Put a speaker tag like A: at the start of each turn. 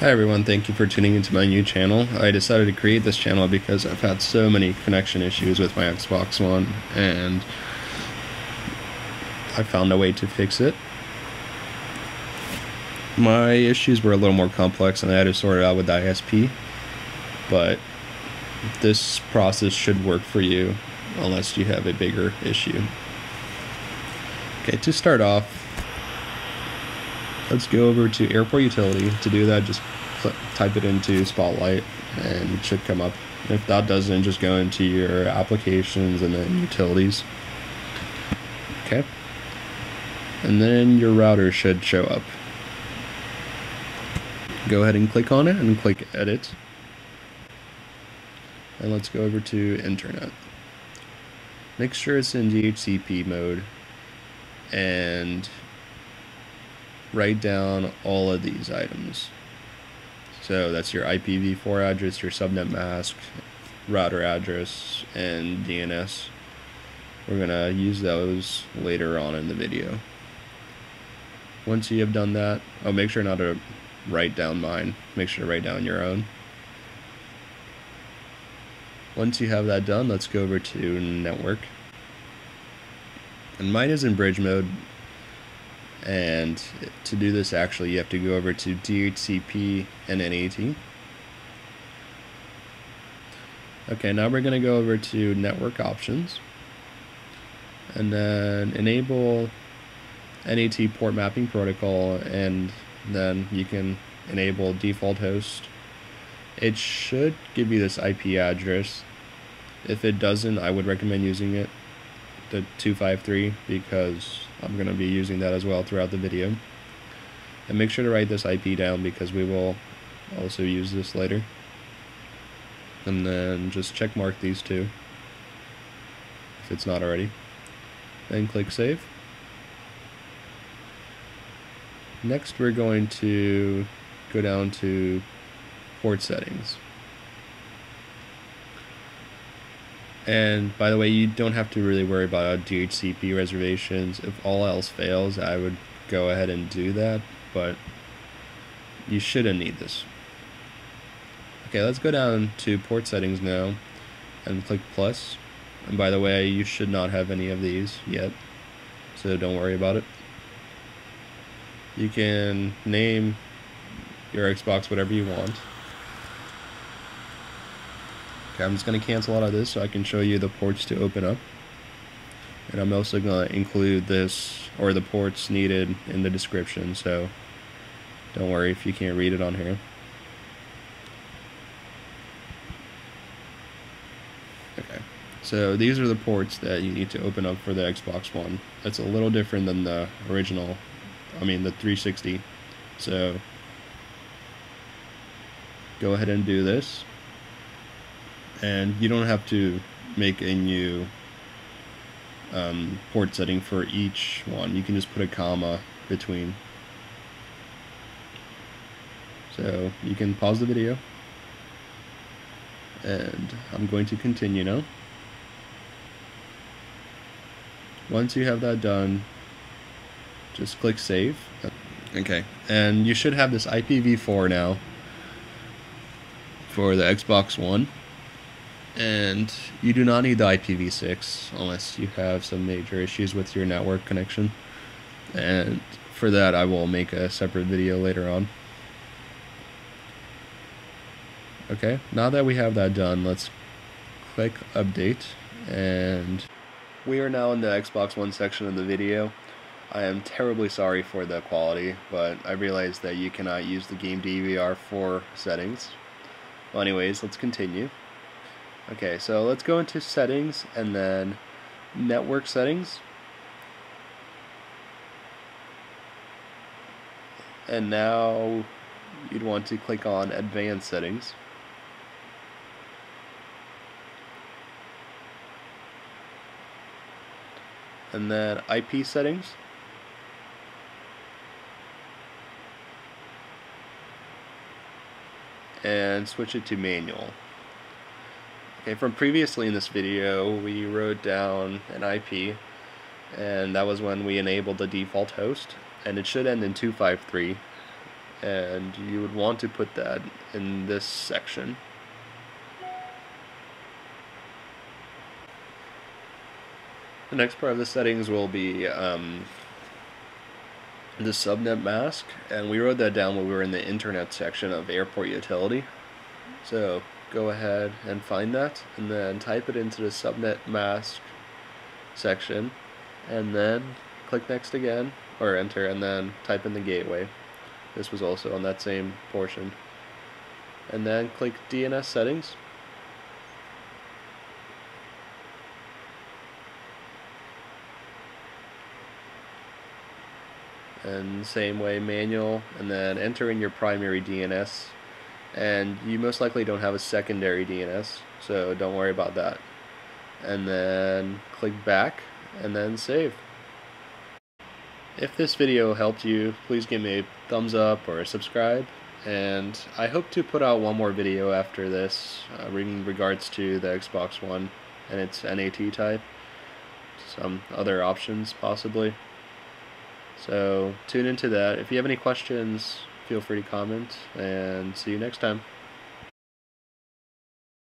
A: Hi everyone, thank you for tuning into my new channel. I decided to create this channel because I've had so many connection issues with my Xbox One and I found a way to fix it. My issues were a little more complex and I had to sort it out with the ISP, but this process should work for you unless you have a bigger issue. Okay, to start off, let's go over to airport utility. To do that just type it into spotlight and it should come up. If that doesn't just go into your applications and then utilities. Okay. And then your router should show up. Go ahead and click on it and click edit. And let's go over to internet. Make sure it's in DHCP mode. And write down all of these items. So that's your IPv4 address, your subnet mask, router address, and DNS. We're going to use those later on in the video. Once you have done that, oh, make sure not to write down mine. Make sure to write down your own. Once you have that done, let's go over to network. And mine is in bridge mode, and to do this actually you have to go over to DHCP and NAT okay now we're going to go over to network options. And then enable NAT port mapping protocol and then you can enable default host. It should give you this IP address. If it doesn't I would recommend using it the 253 because I'm going to be using that as well throughout the video. And make sure to write this IP down because we will also use this later. And then just check mark these two if it's not already. Then click save. Next we're going to go down to port settings. And by the way, you don't have to really worry about DHCP reservations. If all else fails, I would go ahead and do that, but you shouldn't need this. Okay, let's go down to port settings now and click plus. And by the way, you should not have any of these yet, so don't worry about it. You can name your Xbox whatever you want. Okay, I'm just going to cancel out of this so I can show you the ports to open up. And I'm also going to include this, or the ports needed in the description, so don't worry if you can't read it on here. Okay, so these are the ports that you need to open up for the Xbox One. It's a little different than the original, I mean the 360. So go ahead and do this and you don't have to make a new um, port setting for each one. You can just put a comma between. So you can pause the video and I'm going to continue now. Once you have that done, just click save. Okay, and you should have this IPv4 now for the Xbox One and you do not need the IPv6 unless you have some major issues with your network connection. And for that I will make a separate video later on. Okay now that we have that done let's click update. And we are now in the Xbox One section of the video. I am terribly sorry for the quality but I realize that you cannot use the game DVR for settings. Well anyways let's continue Okay, so let's go into settings and then network settings. And now you'd want to click on advanced settings. And then IP settings. And switch it to manual. Okay, from previously in this video, we wrote down an IP, and that was when we enabled the default host, and it should end in 253. and you would want to put that in this section. The next part of the settings will be um, the subnet mask, and we wrote that down when we were in the internet section of airport utility. So go ahead and find that, and then type it into the subnet mask section, and then click next again, or enter, and then type in the gateway. This was also on that same portion. And then click DNS settings. and same way manual and then enter in your primary DNS and you most likely don't have a secondary DNS so don't worry about that. And then click back and then save. If this video helped you please give me a thumbs up or subscribe and I hope to put out one more video after this uh, in regards to the Xbox One and its NAT type. Some other options possibly. So tune into that. If you have any questions, feel free to comment, and see you next time.